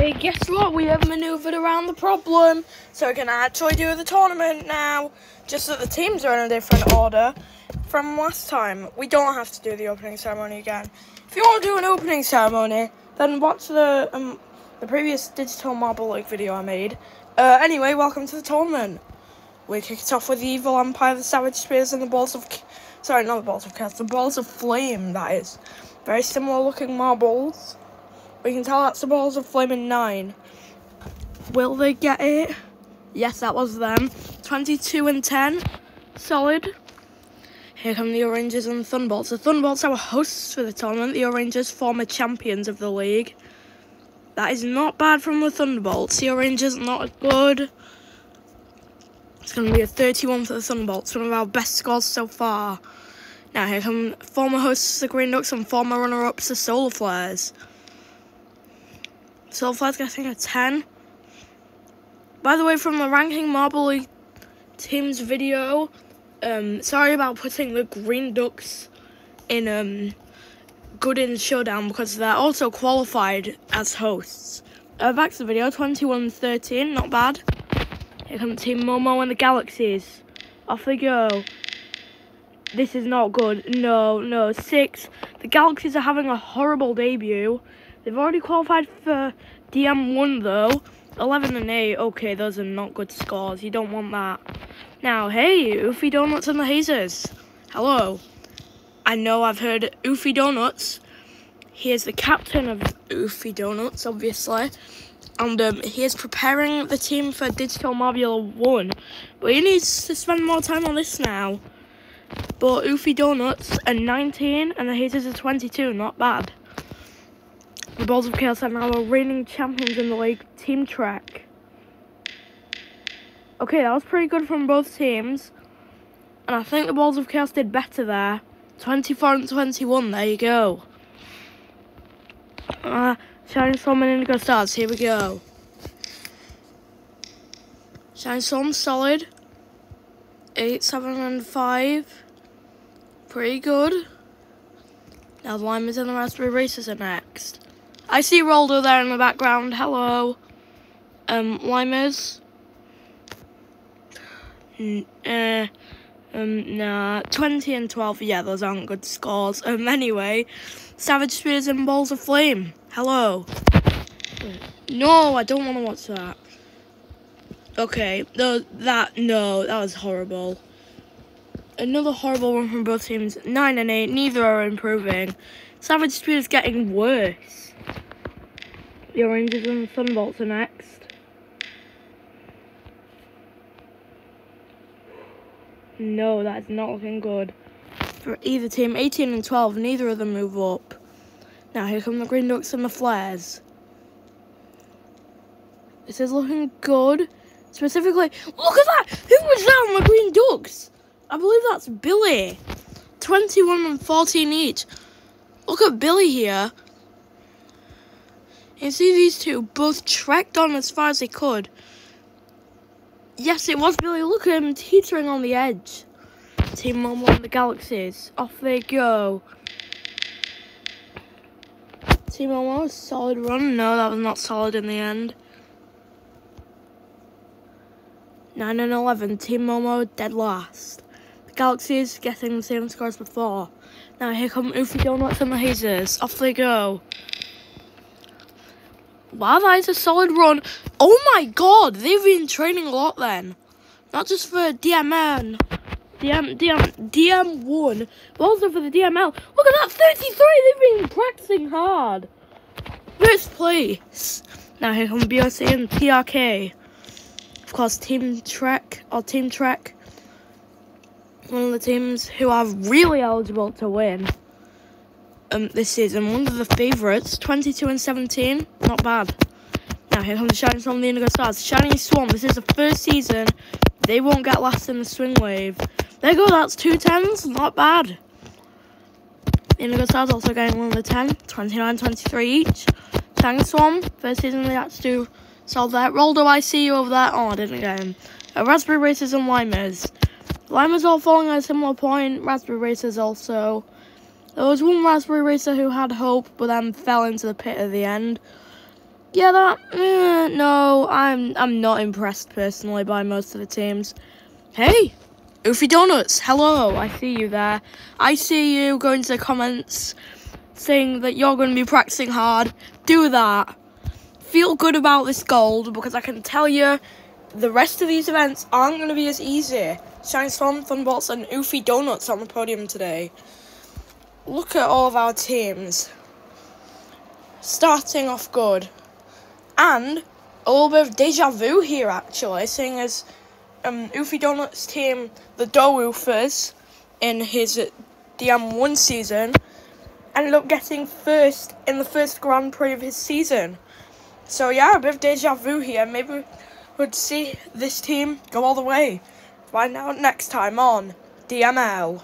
Okay, guess what? We have maneuvered around the problem, so we can actually do the tournament now. Just that the teams are in a different order from last time. We don't have to do the opening ceremony again. If you want to do an opening ceremony, then watch the um, the previous digital marble league video I made. Uh, anyway, welcome to the tournament. We kick it off with the Evil Empire, the Savage Spears, and the Balls of... Sorry, not the Balls of Chaos, the Balls of Flame, that is. Very similar looking marbles. We can tell that's the Balls of Flame in 9. Will they get it? Yes, that was them. 22 and 10. Solid. Here come the Oranges and the Thunderbolts. The Thunderbolts are hosts for the tournament. The Oranges, former champions of the league. That is not bad from the Thunderbolts. The Oranges not good. It's going to be a 31 for the Thunderbolts, one of our best scores so far. Now here come former hosts the Green Ducks and former runner-ups the Solar Flares. Solar Flares getting a 10. By the way, from the Ranking Marble League teams video, um, sorry about putting the Green Ducks in um, good in showdown because they're also qualified as hosts. Uh, back to the video, 21-13, not bad. Here comes Team Momo and the Galaxies. Off they go. This is not good. No, no. Six. The Galaxies are having a horrible debut. They've already qualified for DM1 though. 11 and 8. Okay, those are not good scores. You don't want that. Now, hey, Oofy Donuts and the Hazers. Hello. I know I've heard Oofy Donuts. He is the captain of Oofy Donuts, obviously and um, he is preparing the team for Digital Marble 1. But he needs to spend more time on this now. But Oofy Donuts are 19 and the Haters are 22, not bad. The Balls of Chaos are now reigning champions in the league, Team Trek. Okay, that was pretty good from both teams. And I think the Balls of Chaos did better there. 24 and 21, there you go. Uh, Shining Storm and Indigo Stars, here we go. Shining Storm solid. 8, 7 and 5. Pretty good. Now the Limers and the Raspberry Racers are next. I see Roldo there in the background. Hello. Um, Limers. uh, um, nah, 20 and 12, yeah, those aren't good scores. Um, anyway, Savage Spears and Balls of Flame. Hello. No, I don't want to watch that. Okay, no, that, no, that was horrible. Another horrible one from both teams. 9 and 8, neither are improving. Savage Speed is getting worse. The Oranges and the Thunderbolts are next. No, that's not looking good for either team. 18 and 12, neither of them move up. Now here come the Green Ducks and the Flares. This is looking good. Specifically, look at that! Who was that on the Green Ducks? I believe that's Billy. 21 and 14 each. Look at Billy here. You see these two both trekked on as far as they could. Yes, it was Billy. Look at him teetering on the edge. Team Momo and the Galaxies. Off they go. Team Momo, solid run. No, that was not solid in the end. 9 and 11. Team Momo dead last. Galaxies getting the same scores before. Now here come Oofy Donuts and the Hazers. Off they go. Wow, that is a solid run. Oh my god, they've been training a lot then. Not just for DMN. DM, DM, DM1, but also for the DML. Look at that, 33! They've been practicing hard. First place. Now here come BRC and TRK. Of course, Team Trek, or Team Trek. One of the teams who are really eligible to win um, this season. One of the favourites, 22 and 17. Not bad. Now here comes the Shining Storm, the Indigo Stars. Shining Swarm, this is the first season. They won't get last in the swing wave. There go, that's two tens. Not bad. Indigo Stars also getting one of the 10, 29, 23 each. Shining Swarm, first season they had to do solve that. Roldo, I see you over there. Oh, I didn't get him. Raspberry Racers and Limers. Limers all falling at a similar point. Raspberry Racers also. There was one Raspberry Racer who had hope, but then fell into the pit at the end. yeah, that eh, no, I'm I'm not impressed personally by most of the teams. Hey, Oofy Donuts, hello, I see you there. I see you going to the comments saying that you're going to be practicing hard. Do that. Feel good about this gold because I can tell you the rest of these events aren't going to be as easy. Shine Storm, Thunderbolts, and Oofy Donuts on the podium today. Look at all of our teams. Starting off good. And a little bit of deja vu here, actually, seeing as um, Oofy Donuts' team, the Dowoofers, in his DM1 season, ended up getting first in the first Grand Prix of his season. So, yeah, a bit of deja vu here. Maybe we'd see this team go all the way. Find out next time on DML.